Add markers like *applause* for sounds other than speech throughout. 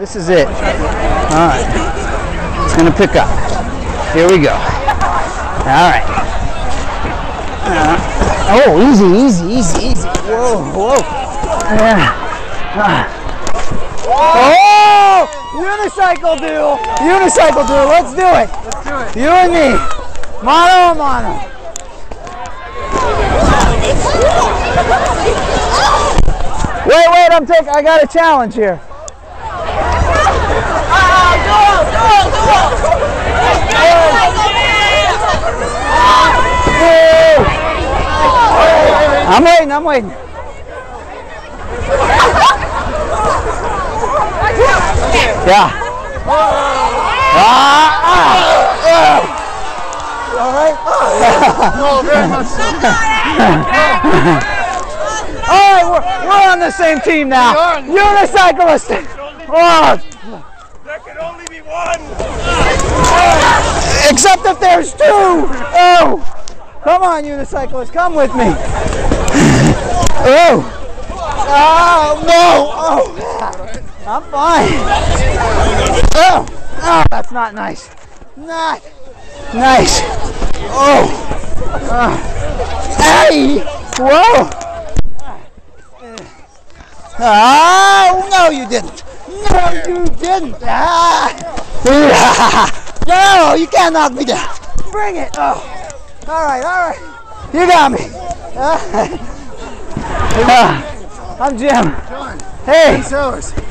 This is it. All right. It's gonna pick up. Here we go. All right. Uh, oh, easy, easy, easy, easy. Whoa, whoa. Yeah. Ah. Oh! Unicycle duel! Unicycle duel, let's do it! Let's do it. You and me. Mono a mano. Wait, wait, I'm taking, I got a challenge here. I'm waiting, I'm waiting. Yeah. Ah, All right. Oh, very much so. All right, we're, we're on the same team now. Unicyclist. Oh, There can only be one. except if there's two. Oh, come on, unicyclist, come with me. *laughs* Oh, oh no. Oh, I'm fine. Oh, oh, that's not nice. Not nice. Oh, Ah. hey, whoa. Oh, no, you didn't. No, you didn't. Ah. *laughs* No, you can't knock me down. Bring it. Oh. All right, all right. You got me. Ah. *laughs* I'm Jim. John, Hey.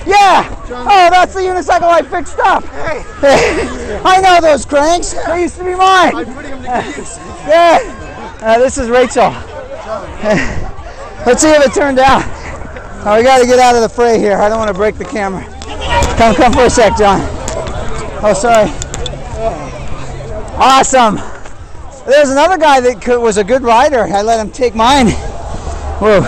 Yeah. Oh, that's the unicycle I fixed up. Hey, Hey. *laughs* I know those cranks. They used to be mine. I'm putting them to use. Yeah. Uh, this is Rachel. *laughs* Let's see if it turned out. Oh, we got to get out of the fray here. I don't want to break the camera. Come, come for a sec, John. Oh, sorry. Awesome. There's another guy that was a good rider. I let him take mine. Whoa.